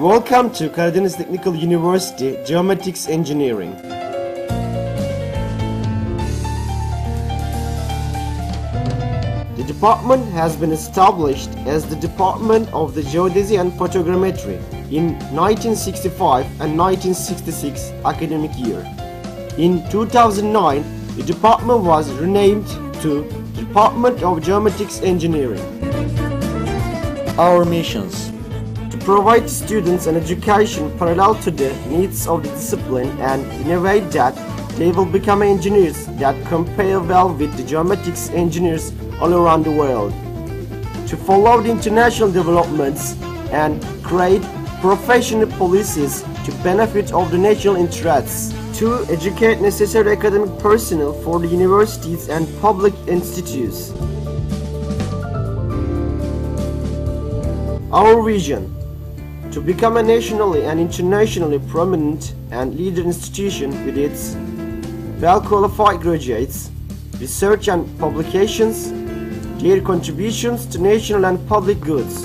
Welcome to Karadeniz Technical University Geomatics Engineering. The department has been established as the Department of the Geodesy and Photogrammetry in 1965 and 1966 academic year. In 2009, the department was renamed to Department of Geomatics Engineering. Our missions provide students an education parallel to the needs of the discipline and in a way that they will become engineers that compare well with the geomatics engineers all around the world. To follow the international developments and create professional policies to benefit of the national interests. To educate necessary academic personnel for the universities and public institutes. Our vision to become a nationally and internationally prominent and leader institution with its well-qualified graduates, research and publications, their contributions to national and public goods.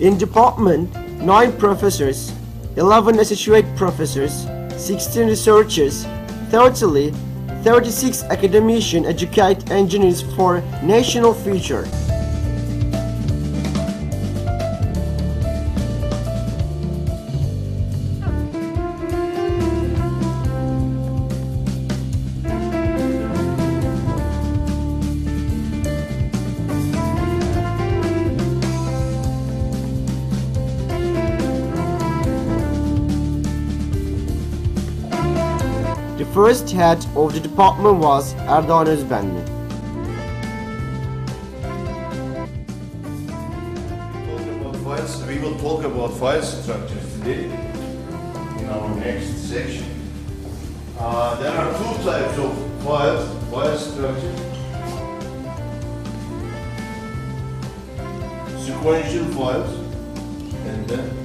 In department, 9 professors, 11 associate professors, 16 researchers, thirdly, 36 academician educate engineers for national future. First head of the department was Erdoğan Özbenli. We will talk about file structures today in our next section. Uh, there are two types of files, file structure. Sequential files and then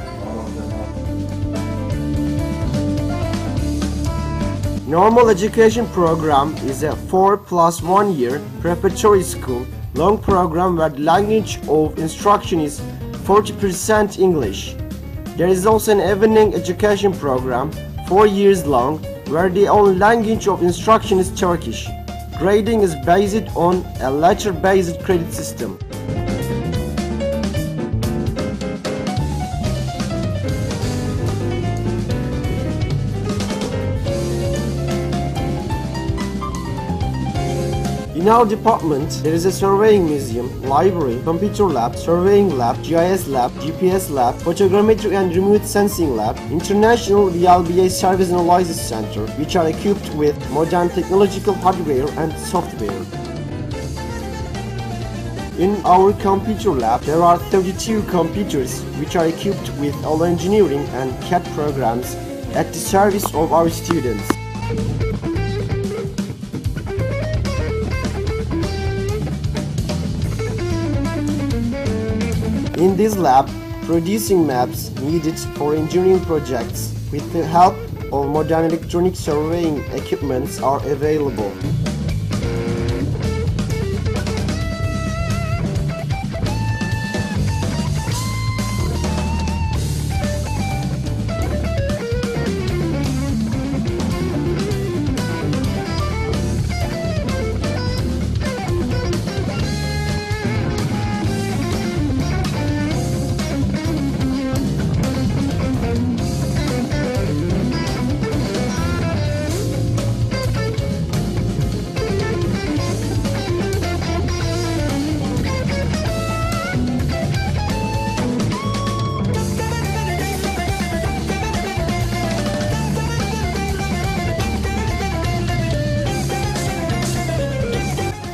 Normal education program is a 4 plus 1 year preparatory school long program where the language of instruction is 40% English. There is also an evening education program 4 years long where the only language of instruction is Turkish. Grading is based on a letter based credit system. In our department, there is a surveying museum, library, computer lab, surveying lab, GIS lab, GPS lab, photogrammetry and remote sensing lab, international VLBI service analysis center, which are equipped with modern technological hardware and software. In our computer lab, there are 32 computers which are equipped with all engineering and CAD programs at the service of our students. In this lab, producing maps needed for engineering projects with the help of modern electronic surveying equipments are available.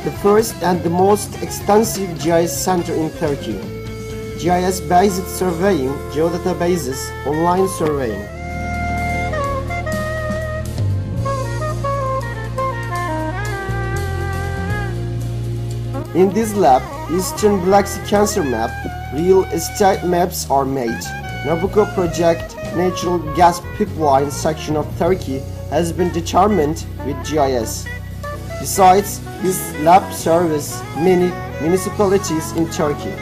The first and the most extensive GIS center in Turkey. GIS based surveying, geodatabases, online surveying. In this lab, Eastern Black Sea Cancer Map, real estate maps are made. Nabucco project natural gas pipeline section of Turkey has been determined with GIS. Besides, this lab serves many municipalities in Turkey.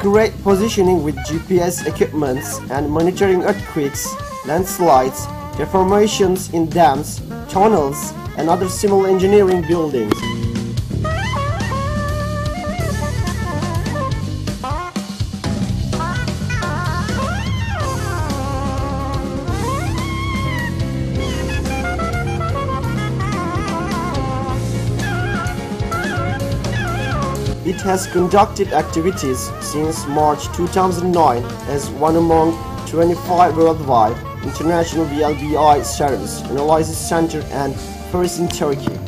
Accurate positioning with GPS equipments and monitoring earthquakes, landslides, deformations in dams, tunnels, and other civil engineering buildings. Has conducted activities since March 2009 as one among 25 worldwide international VLBI service analysis center and first in Turkey.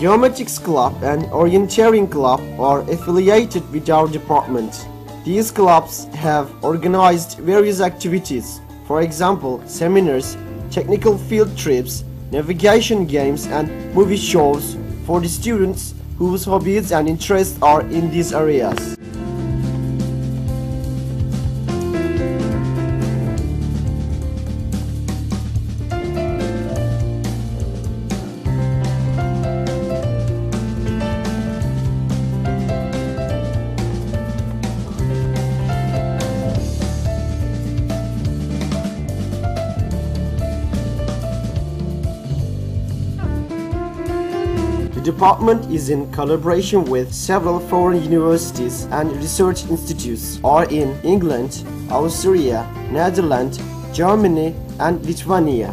Geomatics Club and Orienteering Club are affiliated with our department. These clubs have organized various activities, for example, seminars, technical field trips, navigation games and movie shows for the students whose hobbies and interests are in these areas. The department is in collaboration with several foreign universities and research institutes are in England, Austria, Netherlands, Germany and Lithuania.